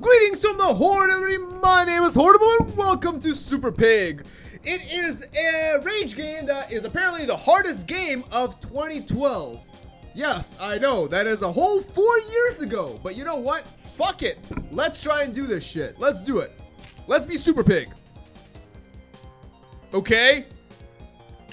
Greetings from the Horde, everybody. My name is Hordible, and welcome to Super Pig. It is a rage game that is apparently the hardest game of 2012. Yes, I know, that is a whole four years ago. But you know what? Fuck it. Let's try and do this shit. Let's do it. Let's be Super Pig. Okay.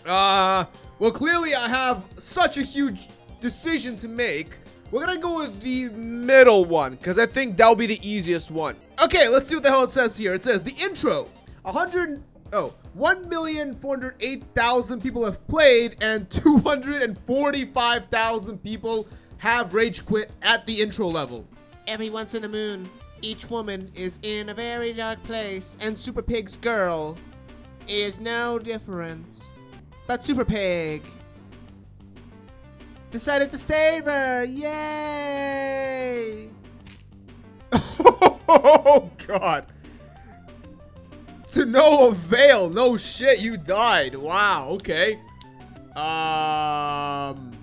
Uh, well, clearly I have such a huge decision to make. We're gonna go with the middle one, because I think that'll be the easiest one. Okay, let's see what the hell it says here. It says, the intro. 100, oh, 1,408,000 people have played, and 245,000 people have rage quit at the intro level. Every once in a moon, each woman is in a very dark place, and Super Pig's girl is no different. But Super Pig decided to save her. Yay! oh god. To no avail. No shit, you died. Wow, okay. Um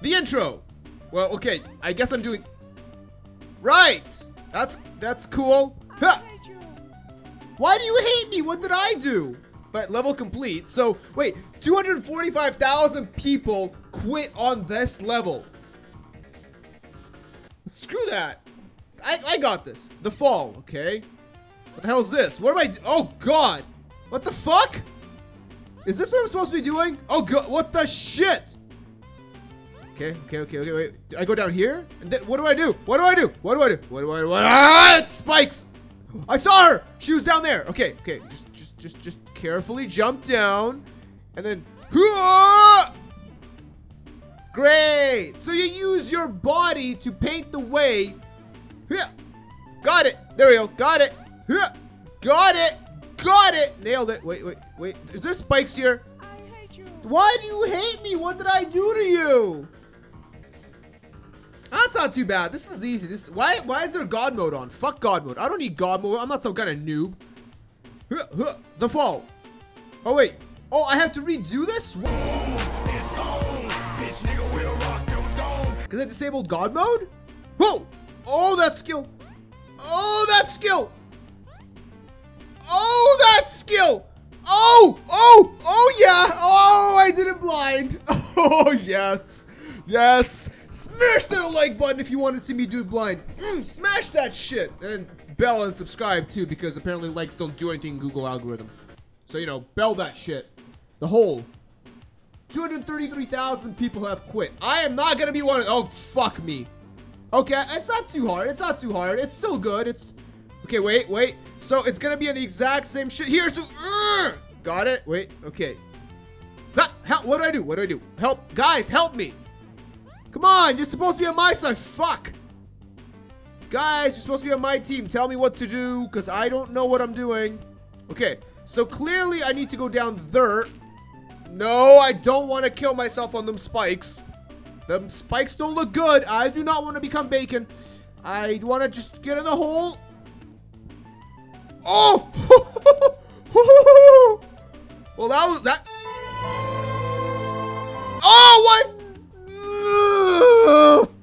The intro. Well, okay, I guess I'm doing Right. That's that's cool. Huh. Why do you hate me? What did I do? But level complete. So, wait, 245,000 people quit on this level. Screw that. I, I got this. The fall, okay? What the hell is this? What am I Oh, God. What the fuck? Is this what I'm supposed to be doing? Oh, God. What the shit? Okay, okay, okay, okay, wait. I go down here? And then what do I do? What do I do? What do I do? What do I do? What? Ah, spikes! I saw her! She was down there. Okay, okay. Just, just, just, just carefully jump down. And then... Great! So you use your body to paint the way. Got it! There we go. Got it! Got it! Got it! Nailed it. Wait, wait, wait. Is there spikes here? I hate you. Why do you hate me? What did I do to you? That's not too bad. This is easy. This why why is there God mode on? Fuck God mode. I don't need God mode. I'm not some kind of noob. The fall. Oh wait. Oh, I have to redo this? Because I disabled God mode? Whoa! Oh, that skill. Oh, that skill. Oh, that skill. Oh, oh, oh yeah. Oh, I did it blind. Oh, yes. Yes. Smash that like button if you want to see me do it blind. Mm, smash that shit. And bell and subscribe too because apparently likes don't do anything in Google algorithm. So, you know, bell that shit. The whole 233,000 people have quit. I am not to be one of Oh, fuck me. Okay, it's not too hard. It's not too hard. It's still good. It's Okay, wait, wait. So it's to be on the exact same shit. Here, so uh, Got it? Wait. Okay. Help, what do I do? What do I do? Help. Guys, help me. Come on, you're supposed to be on my side. Fuck. Guys, you're supposed to be on my team. Tell me what to do, because I don't know what I'm doing. Okay, so clearly I need to go down there. No, I don't want to kill myself on them spikes. Them spikes don't look good. I do not want to become bacon. I want to just get in the hole. Oh! well, that was that. Oh, what?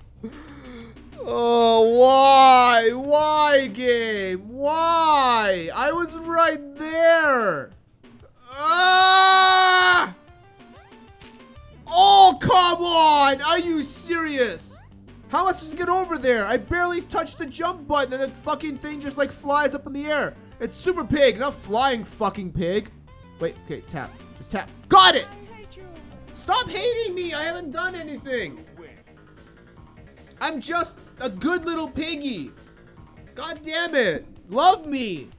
Oh, why? Why, game? Why? I was right there. Does it get over there? I barely touched the jump button and the fucking thing just like flies up in the air. It's super pig, not flying fucking pig. Wait, okay, tap. Just tap. Got it! Stop hating me! I haven't done anything! I'm just a good little piggy! God damn it! Love me!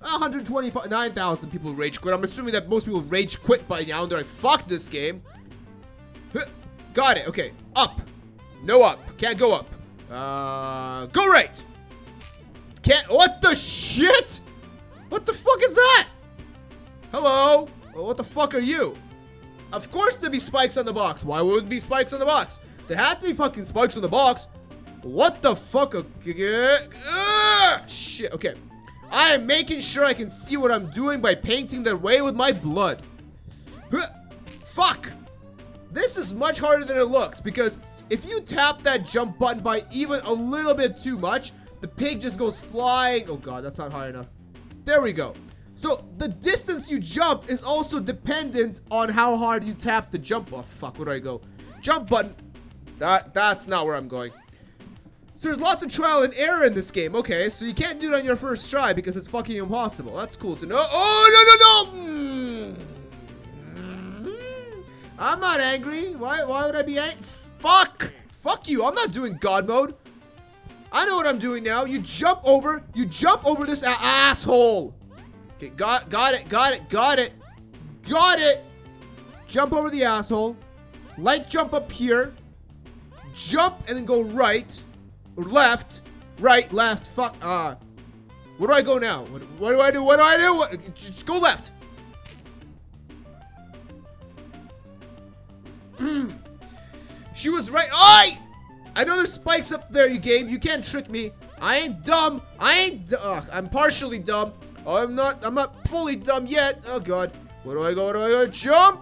129,000 people rage quit. I'm assuming that most people rage quit by now they're like, fuck this game. Got it. Okay. Up. No up. Can't go up. Uh, go right. Can't. What the shit? What the fuck is that? Hello? What the fuck are you? Of course there'd be spikes on the box. Why wouldn't be spikes on the box? There have to be fucking spikes on the box. What the fuck? Ugh, shit. Okay. I am making sure I can see what I'm doing by painting their way with my blood. Fuck. This is much harder than it looks because if you tap that jump button by even a little bit too much, the pig just goes flying. Oh god, that's not high enough. There we go. So the distance you jump is also dependent on how hard you tap the jump. Oh fuck, where do I go? Jump button. That that's not where I'm going. So there's lots of trial and error in this game. Okay, so you can't do it on your first try because it's fucking impossible. That's cool to know. Oh no no no! Mm. I'm not angry. Why why would I be angry? Fuck! Fuck you! I'm not doing God mode. I know what I'm doing now. You jump over. You jump over this asshole. Okay, got got it, got it, got it, got it. Jump over the asshole. Light jump up here. Jump and then go right or left, right, left. Fuck. Uh, where do I go now? What, what do I do? What do I do? What, just go left. She was right. I. I know there's spikes up there, you game. You can't trick me. I ain't dumb. I ain't. Ugh, I'm partially dumb. I'm not. I'm not fully dumb yet. Oh god. Where do I go? Where do I go? Jump.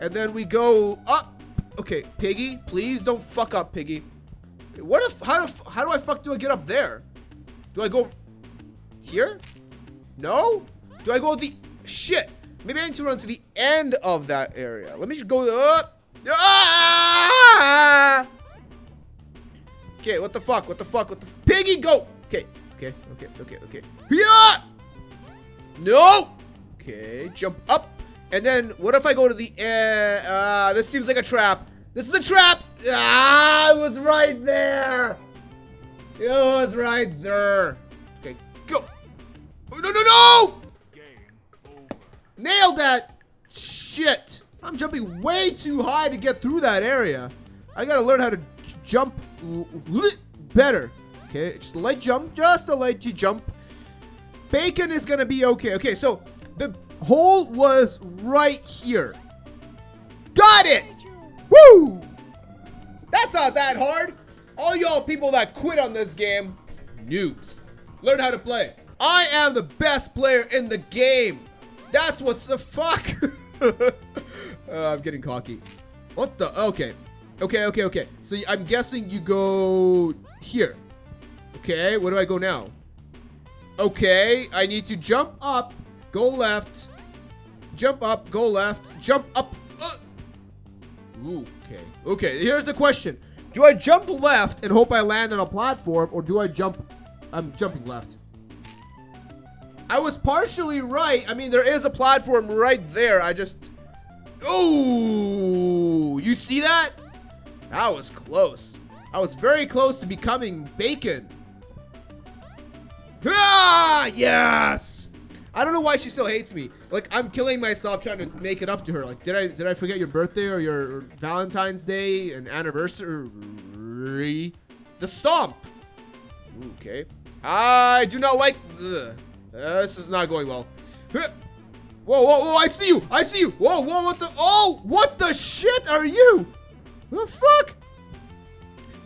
And then we go up. Okay, Piggy, please don't fuck up, Piggy. What if, how do, how do I fuck do I get up there? Do I go here? No? Do I go the, shit. Maybe I need to run to the end of that area. Let me just go up. Ah! Okay, what the fuck? What the fuck? What the, piggy, go. Okay, okay, okay, okay, okay. Yeah! No! Okay, jump up. And then, what if I go to the, uh, uh, this seems like a trap. This is a trap! Ah, it was right there! It was right there. Okay, go! Oh, no, no, no! Nailed that! Shit! I'm jumping way too high to get through that area. I gotta learn how to jump better. Okay, just a light jump, just a light jump. Bacon is gonna be okay. Okay, so the hole was right here. Got it! Woo! That's not that hard. All y'all people that quit on this game, noobs. Learn how to play. I am the best player in the game. That's what's the fuck. uh, I'm getting cocky. What the? Okay. Okay, okay, okay. So I'm guessing you go here. Okay, where do I go now? Okay, I need to jump up, go left, jump up, go left, jump up, uh. Ooh, okay. Okay, here's the question. Do I jump left and hope I land on a platform, or do I jump... I'm jumping left. I was partially right. I mean, there is a platform right there. I just... Oh, you see that? That was close. I was very close to becoming bacon. Ah, yes! I don't know why she still hates me. Like I'm killing myself trying to make it up to her. Like did I did I forget your birthday or your Valentine's Day and anniversary? The stomp. Okay. I do not like. Uh, this is not going well. Whoa, whoa, whoa! I see you! I see you! Whoa, whoa! What the? Oh, what the shit are you? What the fuck?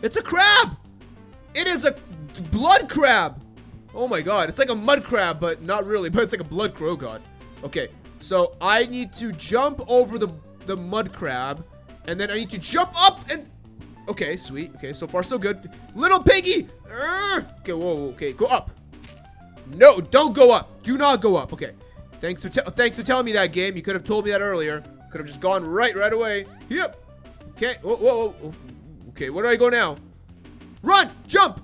It's a crab. It is a blood crab. Oh my god, it's like a mud crab, but not really, but it's like a blood crow god. Okay, so I need to jump over the, the mud crab, and then I need to jump up and... Okay, sweet. Okay, so far so good. Little piggy! Okay, whoa, whoa, okay, go up. No, don't go up. Do not go up. Okay. Thanks for thanks for telling me that game. You could have told me that earlier. Could have just gone right right away. Yep. Okay. Whoa, whoa, whoa. Okay, where do I go now? Run! Jump!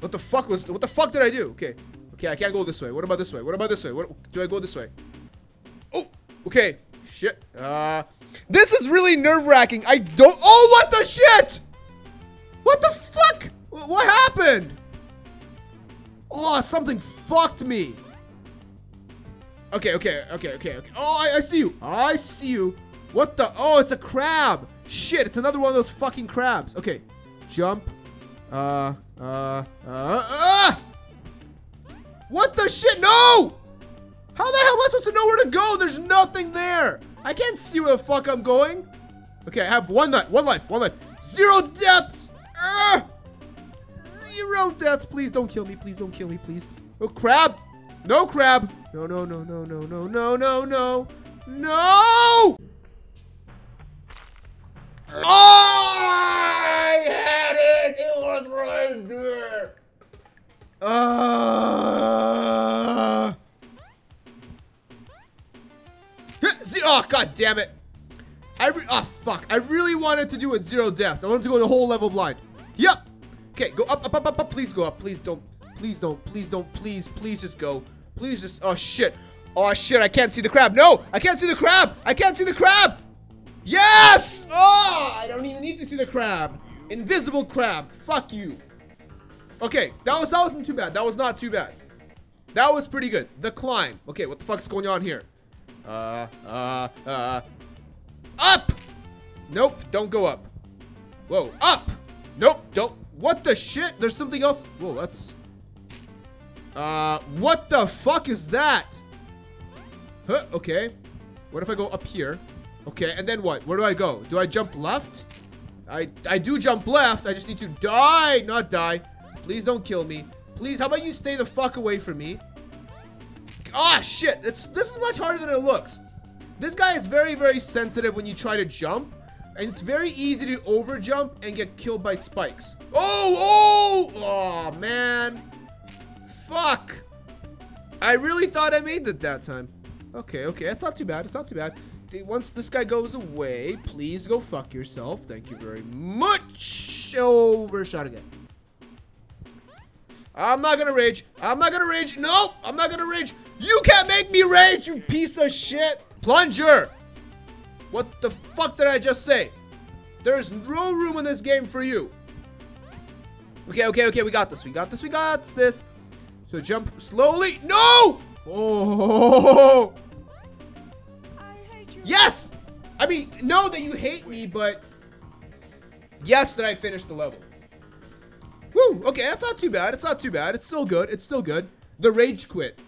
What the fuck was, what the fuck did I do? Okay. Okay, I can't go this way. What about this way? What about this way? What, do I go this way? Oh, okay. Shit. Uh, this is really nerve-wracking. I don't, oh, what the shit? What the fuck? What happened? Oh, something fucked me. Okay, okay, okay, okay, okay. Oh, I, I see you. I see you. What the? Oh, it's a crab. Shit, it's another one of those fucking crabs. Okay, jump. Uh, uh, uh, uh! What the shit? No! How the hell am I supposed to know where to go? There's nothing there. I can't see where the fuck I'm going. Okay, I have one life, one life, one life. Zero deaths! Uh, zero deaths. Please don't kill me. Please don't kill me, please. Oh, crab. No crab. No, no, no, no, no, no, no, no, no. No! Oh! was right there. Uh. Oh, god damn it. I re oh, fuck. I really wanted to do it zero deaths. I wanted to go the whole level blind. Yep. Okay, go up, up, up, up, up. Please go up. Please don't. Please don't. Please don't. Please, please just go. Please just. Oh, shit. Oh, shit. I can't see the crab. No! I can't see the crab! I can't see the crab! Yes! Oh! I don't even need to see the crab. Invisible crab. Fuck you. Okay, that was that wasn't too bad. That was not too bad. That was pretty good. The climb. Okay, what the fuck's going on here? Uh, uh, uh. Up! Nope, don't go up. Whoa, up! Nope, don't. What the shit? There's something else. Whoa, that's... Uh, what the fuck is that? Huh, okay. What if I go up here? Okay, and then what? Where do I go? Do I jump left? I, I do jump left. I just need to die, not die. Please don't kill me. Please, how about you stay the fuck away from me? Ah, shit. It's, this is much harder than it looks. This guy is very, very sensitive when you try to jump. And it's very easy to over jump and get killed by spikes. Oh, oh! Oh, man. Fuck. I really thought I made it that time. Okay, okay. That's not too bad. It's not too bad. Once this guy goes away, please go fuck yourself. Thank you very much. Overshot again. I'm not gonna rage. I'm not gonna rage. No, I'm not gonna rage. You can't make me rage, you piece of shit. Plunger! What the fuck did I just say? There's no room in this game for you. Okay, okay, okay, we got this. We got this. We got this. So jump slowly. No! Oh! Yes! I mean, know that you hate me, but yes that I finished the level. Woo! Okay, that's not too bad. It's not too bad. It's still good. It's still good. The rage quit.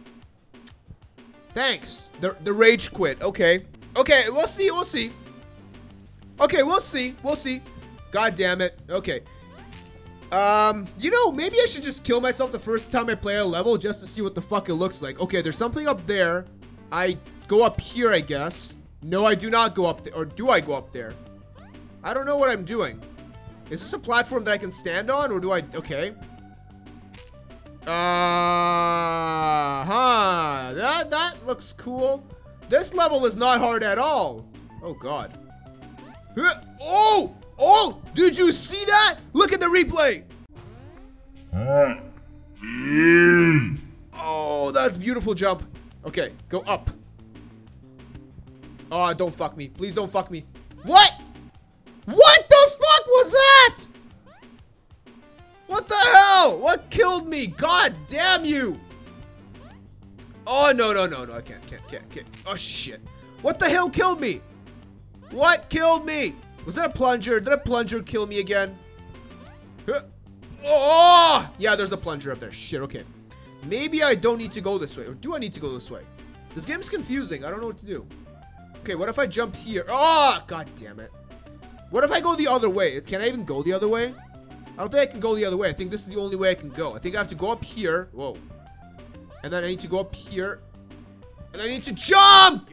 Thanks. The, the rage quit. Okay. Okay, we'll see. We'll see. Okay, we'll see. We'll see. God damn it. Okay. Um, you know, maybe I should just kill myself the first time I play a level just to see what the fuck it looks like. Okay, there's something up there. I go up here, I guess. No, I do not go up there. Or do I go up there? I don't know what I'm doing. Is this a platform that I can stand on? Or do I... Okay. Uh huh. That that looks cool. This level is not hard at all. Oh god. Oh! Oh! Did you see that? Look at the replay. Oh, that's beautiful jump. Okay, go up. Oh, don't fuck me. Please don't fuck me. What? What the fuck was that? What the hell? What killed me? God damn you! Oh, no, no, no, no. I can't, can't, can't, can't. Oh, shit. What the hell killed me? What killed me? Was that a plunger? Did a plunger kill me again? Oh! Yeah, there's a plunger up there. Shit, okay. Maybe I don't need to go this way. Or do I need to go this way? This game is confusing. I don't know what to do. Okay, what if I jump here? Oh, god damn it. What if I go the other way? Can I even go the other way? I don't think I can go the other way. I think this is the only way I can go. I think I have to go up here. Whoa. And then I need to go up here. And I need to jump!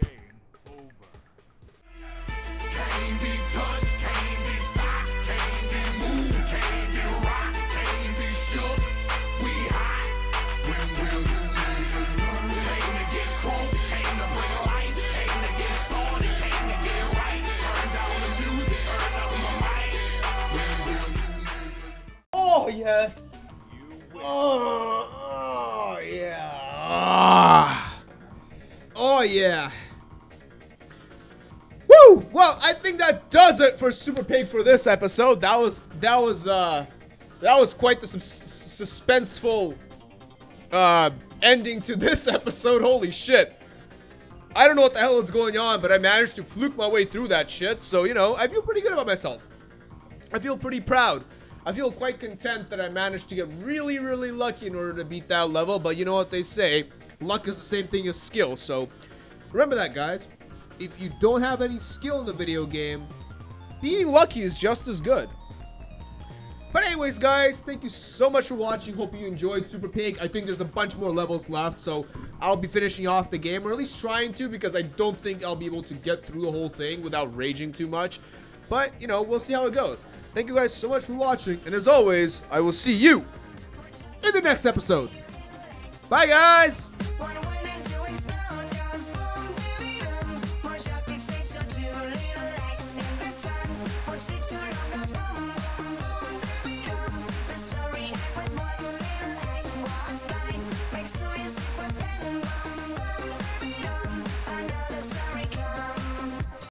Yes. Oh, oh yeah. Oh yeah. Woo! Well, I think that does it for Super Pig for this episode. That was that was uh that was quite the suspenseful uh ending to this episode. Holy shit. I don't know what the hell is going on, but I managed to fluke my way through that shit. So, you know, I feel pretty good about myself. I feel pretty proud. I feel quite content that I managed to get really, really lucky in order to beat that level. But you know what they say, luck is the same thing as skill. So remember that, guys. If you don't have any skill in the video game, being lucky is just as good. But anyways, guys, thank you so much for watching. Hope you enjoyed Super Pig. I think there's a bunch more levels left, so I'll be finishing off the game, or at least trying to, because I don't think I'll be able to get through the whole thing without raging too much. But, you know, we'll see how it goes. Thank you guys so much for watching. And as always, I will see you in the next episode. Bye, guys.